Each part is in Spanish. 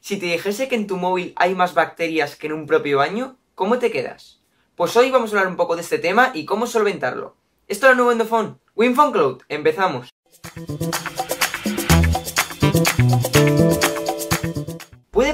Si te dijese que en tu móvil hay más bacterias que en un propio baño, ¿cómo te quedas? Pues hoy vamos a hablar un poco de este tema y cómo solventarlo. Esto es lo nuevo en The Phone. WinPhone Cloud. Empezamos.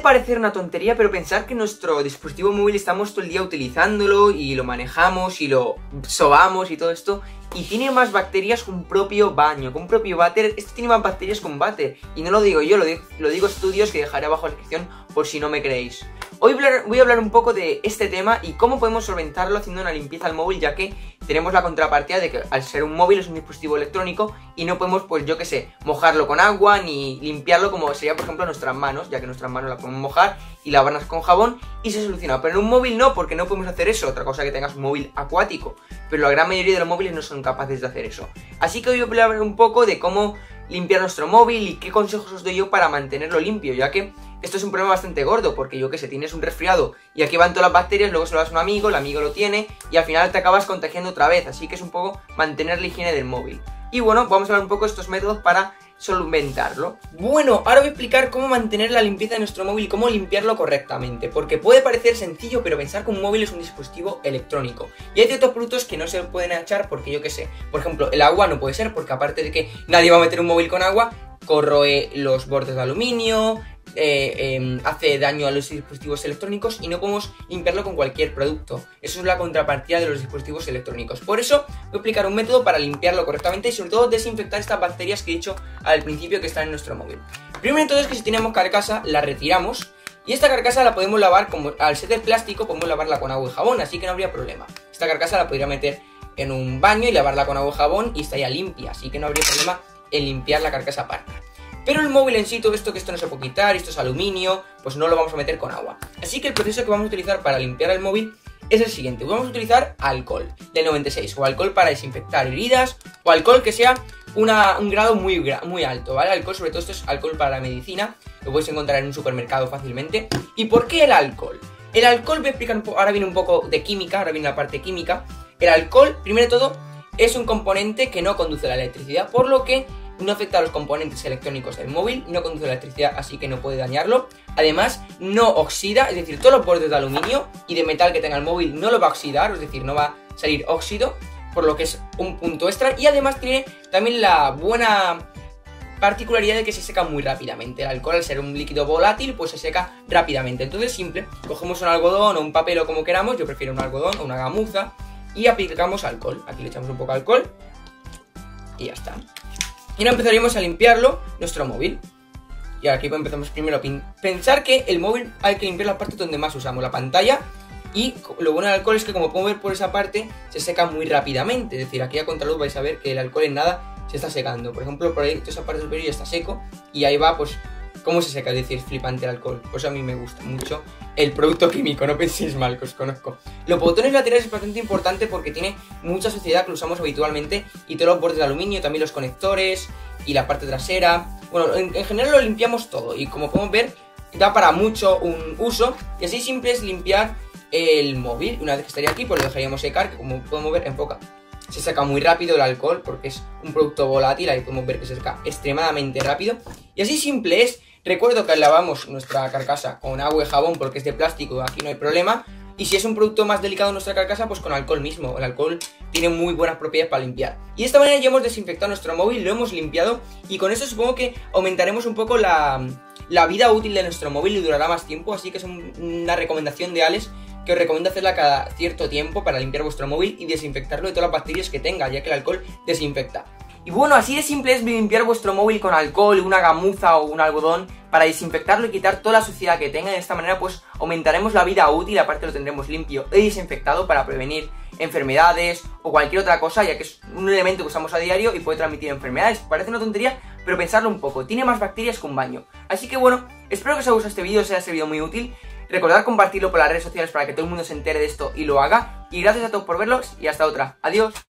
Parecer una tontería, pero pensar que nuestro dispositivo móvil estamos todo el día utilizándolo y lo manejamos y lo sobamos y todo esto, y tiene más bacterias que un propio baño, que un propio váter. Esto tiene más bacterias que un váter. Y no lo digo yo, lo lo digo estudios que dejaré abajo en la descripción por si no me creéis. Hoy voy a hablar un poco de este tema y cómo podemos solventarlo haciendo una limpieza al móvil, ya que tenemos la contrapartida de que al ser un móvil es un dispositivo electrónico y no podemos, pues yo que sé, mojarlo con agua ni limpiarlo como sería, por ejemplo, nuestras manos, ya que nuestras manos las podemos mojar y lavarlas con jabón y se soluciona. Pero en un móvil no, porque no podemos hacer eso, otra cosa que tengas un móvil acuático. Pero la gran mayoría de los móviles no son capaces de hacer eso. Así que hoy voy a hablar un poco de cómo limpiar nuestro móvil y qué consejos os doy yo para mantenerlo limpio, ya que esto es un problema bastante gordo, porque yo que sé, tienes un resfriado y aquí van todas las bacterias, luego se lo das a un amigo, el amigo lo tiene y al final te acabas contagiando otra vez, así que es un poco mantener la higiene del móvil. Y bueno, vamos a hablar un poco de estos métodos para solventarlo. Bueno, ahora voy a explicar cómo mantener la limpieza de nuestro móvil y cómo limpiarlo correctamente, porque puede parecer sencillo, pero pensar que un móvil es un dispositivo electrónico. Y hay ciertos productos que no se pueden echar porque yo qué sé, por ejemplo, el agua no puede ser, porque aparte de que nadie va a meter un móvil con agua, corroe los bordes de aluminio, eh, em, hace daño a los dispositivos electrónicos y no podemos limpiarlo con cualquier producto. Eso es la contrapartida de los dispositivos electrónicos. Por eso voy a explicar un método para limpiarlo correctamente y sobre todo desinfectar estas bacterias que he dicho al principio que están en nuestro móvil. Primero todo es que si tenemos carcasa la retiramos y esta carcasa la podemos lavar, como al ser de plástico podemos lavarla con agua y jabón, así que no habría problema. Esta carcasa la podría meter en un baño y lavarla con agua y jabón y estaría limpia, así que no habría problema en limpiar la carcasa aparte. Pero el móvil en sí, todo esto que esto no se puede quitar, esto es aluminio, pues no lo vamos a meter con agua. Así que el proceso que vamos a utilizar para limpiar el móvil es el siguiente. Vamos a utilizar alcohol del 96 o alcohol para desinfectar heridas o alcohol que sea un grado muy, muy alto, ¿vale? Alcohol, sobre todo esto es alcohol para la medicina, lo puedes encontrar en un supermercado fácilmente. ¿Y por qué el alcohol? El alcohol, voy a explicar, ahora viene un poco de química, ahora viene la parte química. El alcohol, primero de todo, es un componente que no conduce la electricidad, por lo que no afecta a los componentes electrónicos del móvil, no conduce electricidad, así que no puede dañarlo. Además, no oxida, es decir, todos los bordes de aluminio y de metal que tenga el móvil no lo va a oxidar, es decir, no va a salir óxido, por lo que es un punto extra. Y además tiene también la buena particularidad de que se seca muy rápidamente. El alcohol, al ser un líquido volátil, pues se seca rápidamente. Entonces, simple, cogemos un algodón o un papel o como queramos, yo prefiero un algodón o una gamuza, y aplicamos alcohol. Aquí le echamos un poco de alcohol y ya está. Y ahora empezaríamos a limpiarlo, nuestro móvil. Y aquí empezamos primero a pensar que el móvil hay que limpiar la parte donde más usamos, la pantalla. Y lo bueno del alcohol es que como podemos ver por esa parte, se seca muy rápidamente. Es decir, aquí a contraluz vais a ver que el alcohol en nada se está secando. Por ejemplo, por ahí toda esa parte superior ya está seco. Y ahí va pues cómo se seca, es decir, flipante el alcohol. Pues a mí me gusta mucho el producto químico, no penséis mal, que os conozco. Los botones laterales es bastante importante porque tiene mucha suciedad que lo usamos habitualmente y todos los bordes de aluminio, también los conectores y la parte trasera. Bueno, en, general lo limpiamos todo y como podemos ver, da para mucho un uso y así simple es limpiar el móvil. Una vez que estaría aquí, pues lo dejaríamos secar, que como podemos ver, enfoca. Se saca muy rápido el alcohol porque es un producto volátil, ahí podemos ver que se seca extremadamente rápido. Y así simple es Recuerdo que lavamos nuestra carcasa con agua y jabón porque es de plástico, aquí no hay problema. Y si es un producto más delicado nuestra carcasa, pues con alcohol mismo. El alcohol tiene muy buenas propiedades para limpiar. Y de esta manera ya hemos desinfectado nuestro móvil, lo hemos limpiado y con eso supongo que aumentaremos un poco la, vida útil de nuestro móvil y durará más tiempo. Así que es una recomendación de Alex que os recomiendo hacerla cada cierto tiempo para limpiar vuestro móvil y desinfectarlo de todas las bacterias que tenga, ya que el alcohol desinfecta. Y bueno, así de simple es limpiar vuestro móvil con alcohol, una gamuza o un algodón para desinfectarlo y quitar toda la suciedad que tenga. De esta manera pues aumentaremos la vida útil, aparte lo tendremos limpio y desinfectado para prevenir enfermedades o cualquier otra cosa, ya que es un elemento que usamos a diario y puede transmitir enfermedades. Parece una tontería, pero pensarlo un poco, tiene más bacterias que un baño. Así que bueno, espero que os haya gustado este vídeo, os haya servido muy útil. Recordad compartirlo por las redes sociales para que todo el mundo se entere de esto y lo haga. Y gracias a todos por verlos y hasta otra. Adiós.